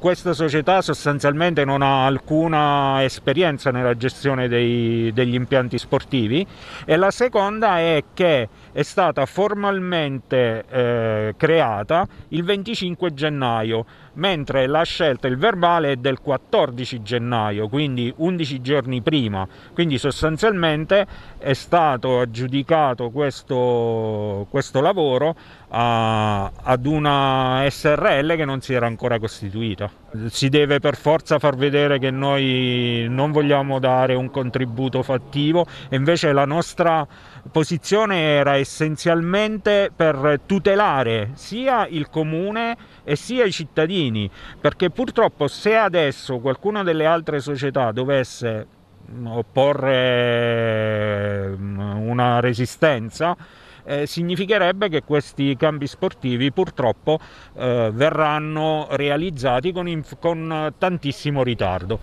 Questa società sostanzialmente non ha alcuna esperienza nella gestione dei, degli impianti sportivi e la seconda è che è stata formalmente eh, creata il 25 gennaio, mentre la scelta, il verbale è del 14 gennaio, quindi 11 giorni prima. Quindi sostanzialmente è stato aggiudicato questo, questo lavoro a, ad una SRL che non si era ancora costituita. Si deve per forza far vedere che noi non vogliamo dare un contributo fattivo. E invece la nostra posizione era essenzialmente per tutelare sia il comune e sia i cittadini, perché purtroppo se adesso qualcuna delle altre società dovesse opporre una resistenza, eh, significherebbe che questi campi sportivi purtroppo eh, verranno realizzati con, inf- con, tantissimo ritardo.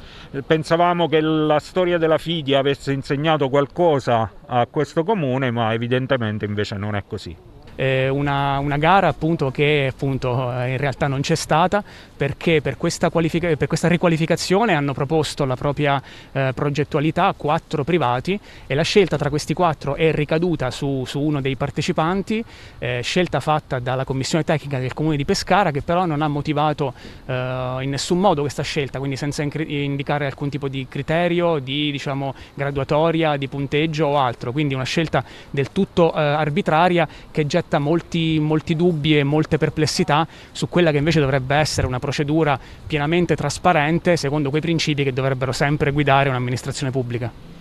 Pensavamo che la storia della Fidia avesse insegnato qualcosa a questo comune, ma evidentemente invece non è così eh, una, una, gara appunto che appunto eh, in realtà non c'è stata perché per questa, per questa riqualificazione hanno proposto la propria eh, progettualità quattro privati e la scelta tra questi quattro è ricaduta su, su uno dei partecipanti, eh, scelta fatta dalla commissione tecnica del comune di Pescara che però non ha motivato eh, in nessun modo questa scelta, quindi senza indicare alcun tipo di criterio, di diciamo, graduatoria, di punteggio o altro, quindi una scelta del tutto eh, arbitraria che getta getta molti, molti dubbi e molte perplessità su quella che invece dovrebbe essere una procedura pienamente trasparente secondo quei principi che dovrebbero sempre guidare un'amministrazione pubblica.